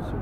那是。